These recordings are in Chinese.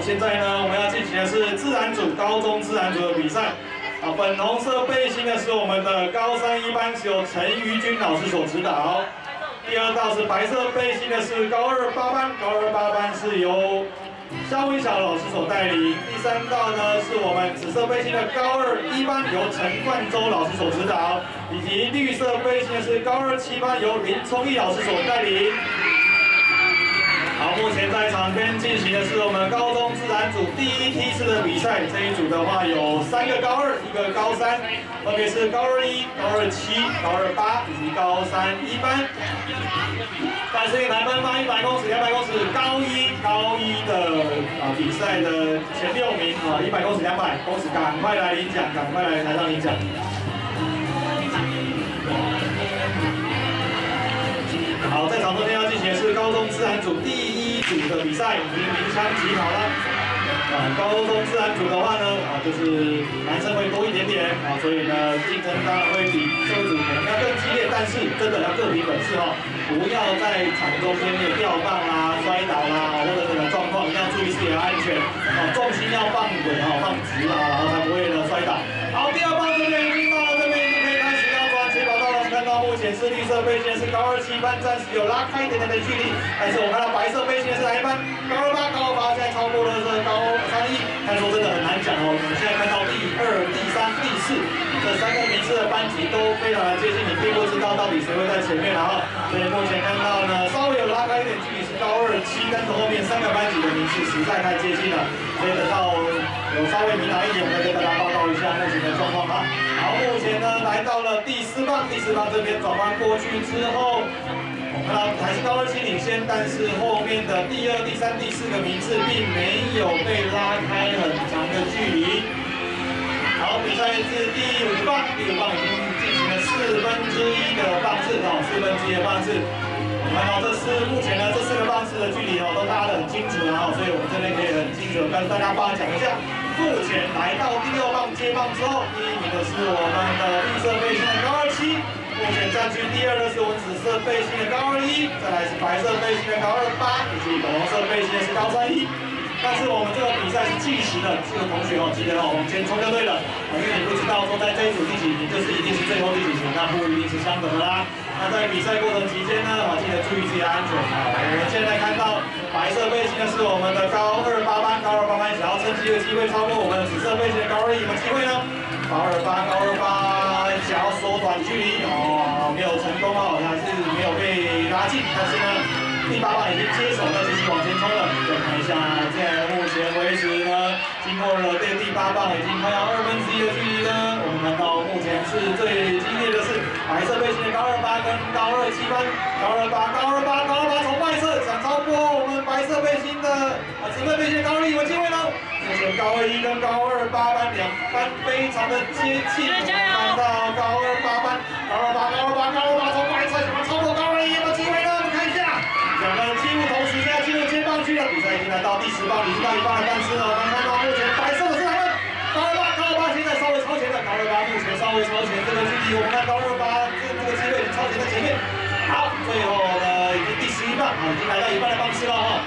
现在呢，我们要进行的是自然组高中自然组的比赛。啊，粉红色背心的是我们的高三一班，是由陈瑜君老师所指导。第二道是白色背心的是高二八班，高二八班是由肖文晓老师所带领。第三道呢是我们紫色背心的高二一班，由陈冠洲老师所指导，以及绿色背心的是高二七班，由林聪毅老师所带领。好，目前在场边进行的是我们高中自然组第一梯次的比赛。这一组的话有三个高二，一个高三，分别是高二一、高二七、高二八以及高三一班。但是男班发一百公尺、两百公尺高一高一的啊比赛的前六名啊，一百公尺、两百公尺，赶快来领奖，赶快来台上领奖。好，在场中间要进行的是高中自然组第一组的比赛，已经鸣枪起跑了。啊，高中自然组的话呢，啊，就是男生会多一点点啊，所以呢，竞争当然会比社会组可能要更激烈，但是真的要各凭本事哦，不要在场中间有掉棒啦、摔倒啦，或者什么状况，一定要注意自己的安全啊，重心要放稳啊，放直啊，然后才不会呢摔倒。好，第二棒这边已经到了，这边已经可以开始要抓起跑道了。我们看到目前是绿色背心是高二七班，暂时有拉开一点点的距离，但是我看到白色背心是哪一班？高二八、高二八，现在超过了是高三一。但说真的很难讲哦，我们现在看到第二、第三、第四这三个名次的班级都非常的接近，你并不知道到底谁会在前面然后，所以目前看到呢，稍微有拉开一点距离是高二七，但是后面三个班级的名次实在太接近了，所以等到有稍微明朗一点，我再跟大家报告一下目前的状况啊。好，目前呢来到了第四棒，第四棒这边转弯过去之后。我们看到还是高二七领先，但是后面的第二、第三、第四个名次并没有被拉开很长的距离。好，比赛是第五棒，第五棒已经进行了四分之一的棒次，哦，四分之一的棒次。我们看到这是目前呢这四个棒次的距离哦都拉得很清楚然后，所以我们这边可以很清楚的跟大家帮讲一下。目前来到第六棒接棒之后，第一名的是我们的绿色背心的高二七。目前占据第二的是我们紫色背心的高二一，再来是白色背心的高二八，以及粉红色背心的是高三一。但是我们这个比赛是计时的，这个同学哦，记得哦往前冲就对了。因为你不知道说在这一组第几名，就是一定是最后第几名，那不一定是相等的啦。那在比赛过程期间呢，啊，记得注意自己的安全啊。我们现在看到白色背心的是我们的高二八班，高二八班想要趁机有机会超过我们紫色背心的高二一，有没有机会呢？高二八，高二八想要缩短距离哦，没有成功哦，还是没有被拉近。但是呢，第八棒已经接手了，继续往前冲了。再看一下，在目前为止呢，经过了这第八棒已经快要二分之一的距离呢，我们看到目前是最激烈的是白色背心的高二八跟高二七班，高二八，高二八，高二八从外侧想超过我们白色背心的啊紫色背心的高二一，有机会呢？目前高二一跟高二八班两班非常的接近，我们看到高二八班，高二八，高二八，高到第十棒，已经到一半的半次了。我们看到目前白色的是他们，高二八，高二八现在稍微超前了，高二八目前稍微超前，这个距离我们看高二八这这个机会已经超前在前面。好，最后呢已经第十一棒，啊，已经来到一半的棒次了哈。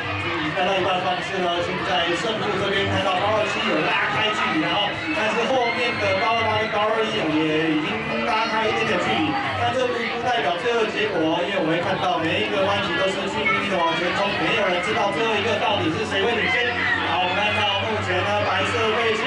来到一半的方式呢，现在胜负这边看到高二七有拉开距离，然后但是后面的高二八跟高二一也结果，因为我们会看到每一个弯级都是幸运的往前冲，没有人知道最后一个到底是谁会领先。好，我们看到目前呢白色背心，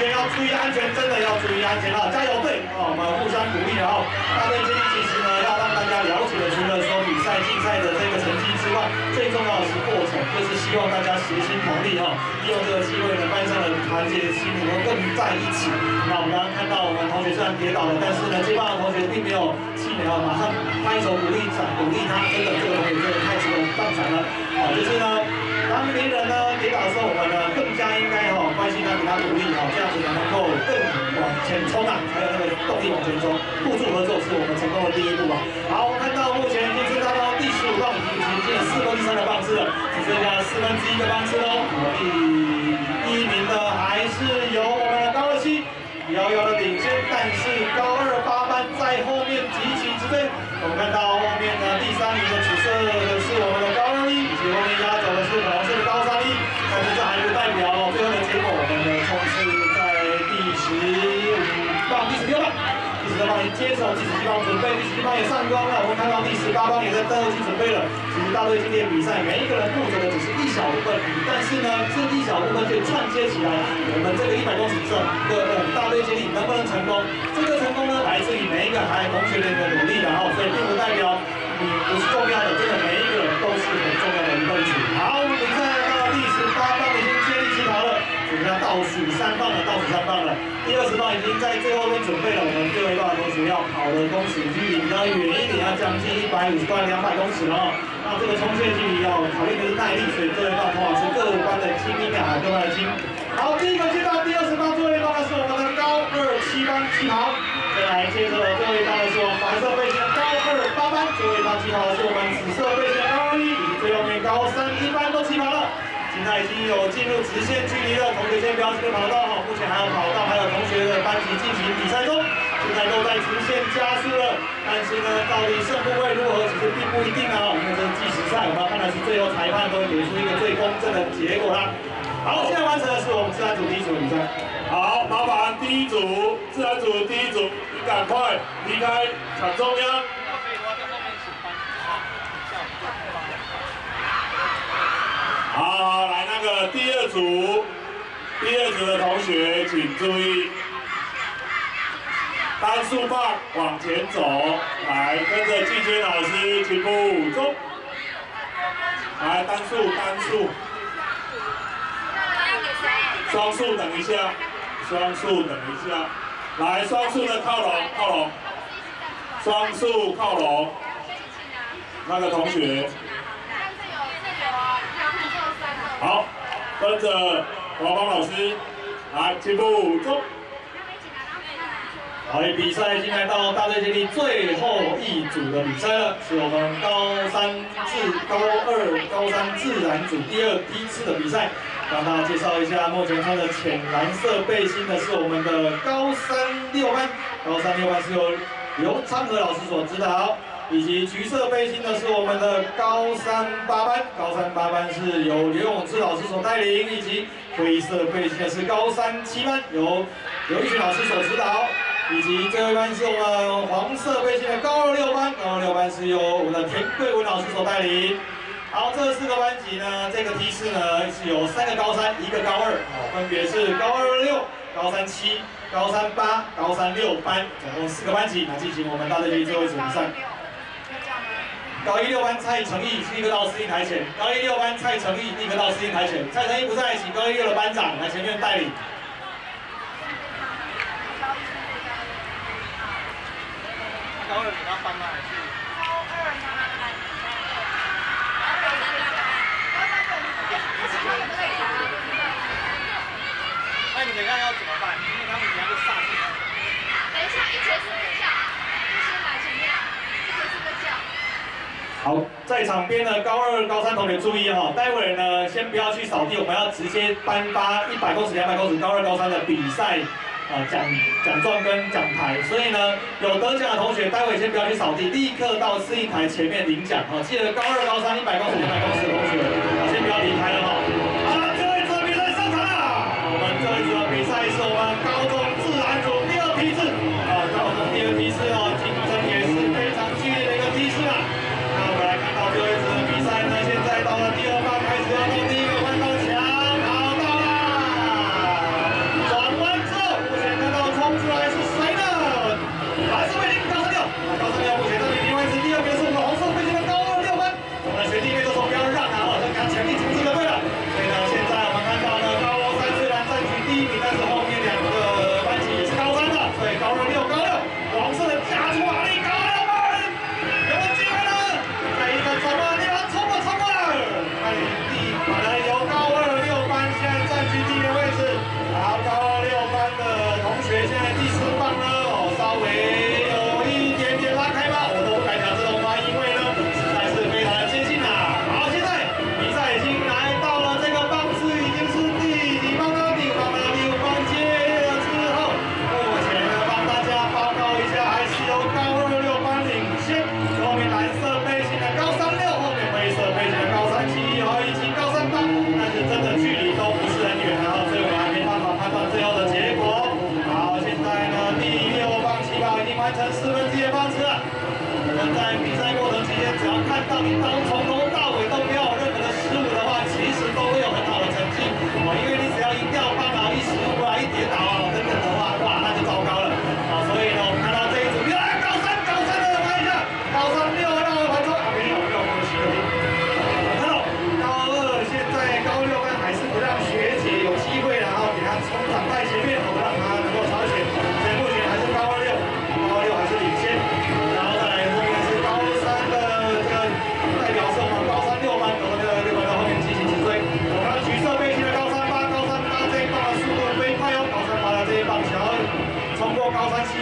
学要注意安全，真的要注意安全啊！加油队啊，我们互相鼓励啊！大队今天其实呢要让大家了解的，除了说比赛竞赛的这个成绩之外，最重要的是过程。就是希望大家齐心同力哈，利用这个机会呢，班上的团结心能够更在一起。那我们刚刚看到我们同学虽然跌倒了，但是呢，接棒的同学并没有气馁啊，马上拍手鼓励掌鼓励他，真的这个同学真的太值得赞赏了。啊，就是呢，当别人呢跌倒的时候，我们呢更加应该哈心他，给他鼓励啊，这样子才能够更往前冲啊，才有那个动力往前冲。互助合作是我们成功的第一步啊。好，我们看到目前已经是达到第十五棒，已经行进了四分之三的棒次了。只剩下四分之一的棒次喽，第计时器帮也上光了。我们看到第十八帮也在最后期准备了。其实大队今天比赛，每一个人负责的只是一小部分，但是呢，这一小部分却串接起来，我们这个一百公尺这个大队接力能不能成功？这个成功呢，来自于每一个海同学的一个努力然后，所以并不代表你不是重要的，真的每一个人都是很重要的一份子。了，只剩下倒数三棒了，倒数三棒了。第二十棒已经在最后边准备了，我们最后一棒同学要跑的公尺距离比较远一点，要将近一百五十到两百公尺了。那这个冲线距离要考虑的是耐力，所以这一棒通常是各班的精英啊，各班的精。好，第一个接到第二十棒最后一棒的是我们的高二七班起跑，再来接着最后一棒的是我们白色背心的高二八班，最后一棒起跑的是我们紫色背现在已经有进入直线距离了，同学先不要这个跑道哈，目前还有跑道，还有同学的班级进行比赛中，现在都在直线加速了。但是呢，到底胜负会如何，其实并不一定啊，因为这是计时赛，我们要看的是最后裁判都会给出一个最公正的结果啦。好，现在完成的是我们自然组第一组的比赛。好，麻烦第一组自然组第一组，你赶快离开场中央。好好，来那个第二组，第二组的同学请注意，单数棒往前走，来跟着季军老师齐步走，来单数单数，双数等一下，双数等一下，来双数的靠拢靠拢，双数靠拢，那个同学。好，跟着华芳老师来齐步走。好，比赛已经来到大队接力最后一组的比赛了，是我们高三自高二高三自然组第二批次的比赛。帮大家介绍一下，目前穿着浅蓝色背心的是我们的高三六班，高三六班是由刘昌和老师所指导。以及橘色背心的是我们的高三八班，高三八班是由刘永志老师所带领，以及灰色背心的是高三七班，由刘玉群老师所指导，以及最后一班是我们黄色背心的高二六班，高二六班是由我们的田桂文老师所带领。好，这四个班级呢，这个梯次呢是有三个高三，一个高二，哦，分别是高二六、高三七、高三八、高三六班，总共四个班级来进行我们大队最后一组比赛。高一六班蔡成义立刻到司令台前。高一六班蔡成义立刻到司令台前。蔡成义不在，请高一六的班长来前面带领。高二你要班吗？还是？高二吗？那你等下要怎么办？因为他们等下就上去了。等一下，一节是个叫，先来前面，一节是个叫。好，在场边的高二、高三同学注意哈，待会呢先不要去扫地，我们要直接颁发一百公尺、两百公尺高二、高三的比赛啊奖奖状跟奖牌，所以呢有得奖的同学，待会先不要去扫地，立刻到司令台前面领奖啊！记得高二、高三一百公尺、两百公尺的同学，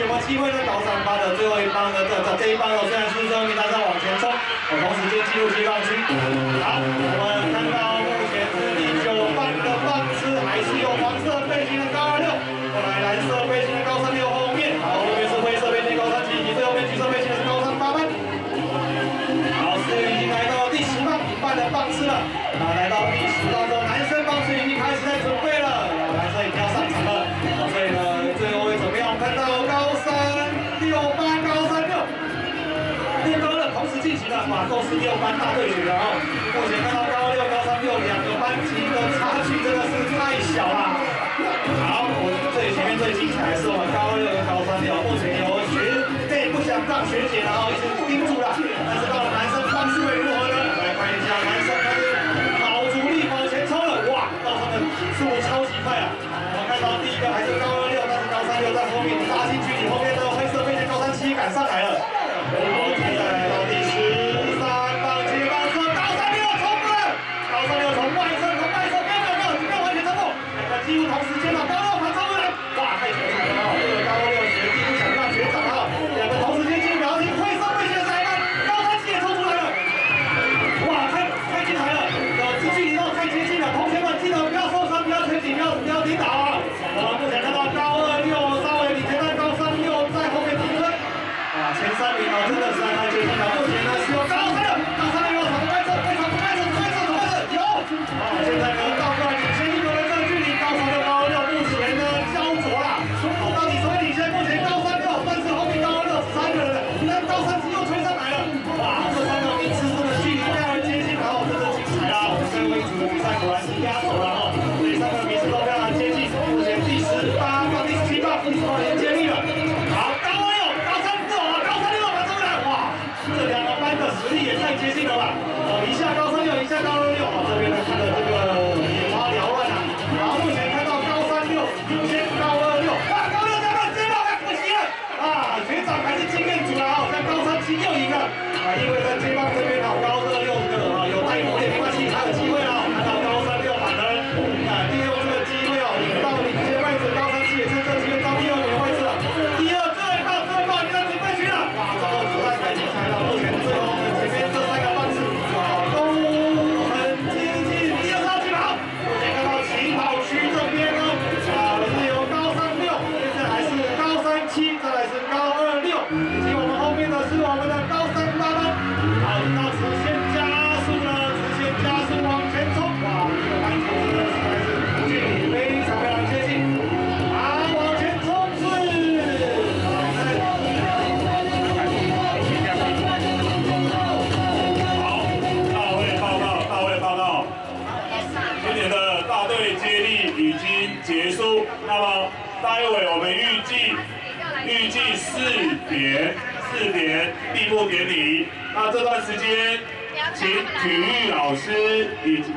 有没有机会在倒三班的最后一班的这这一班？我现在出生，你打算往前冲，我同时进入阶段区。十六班大队员了哦。目前看到高六、高三、六两个班级的差距真的是太小了。好，我最前面最精彩的是我们高六跟高三六，目前有学妹不想让学姐了哦。因为在西方这边，老高。预计预计四点四点闭幕典礼那这段时间请体育老师以及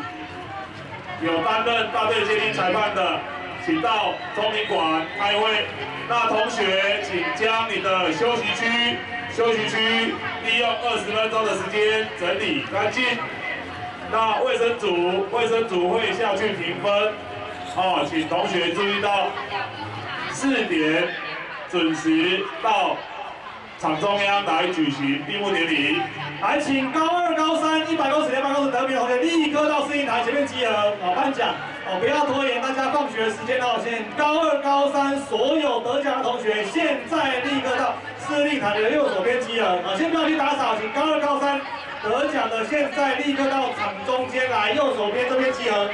有担任大队接听裁判的请到聪明馆开会那同学请将你的休息区休息区利用二十分钟的时间整理干净那卫生组卫生组会下去评分哦请同学注意到四点准时到场中央来举行闭幕典礼。来，请高二、高三、一百公尺、两百公尺得名同学立刻到司令台前面集合，好颁奖哦，不要拖延，大家放学时间到先。高二、高三所有得奖的同学，现在立刻到司令台的右手边集合，好，先不要去打扫，请高二、高三得奖的现在立刻到场中间来，右手边这边集合。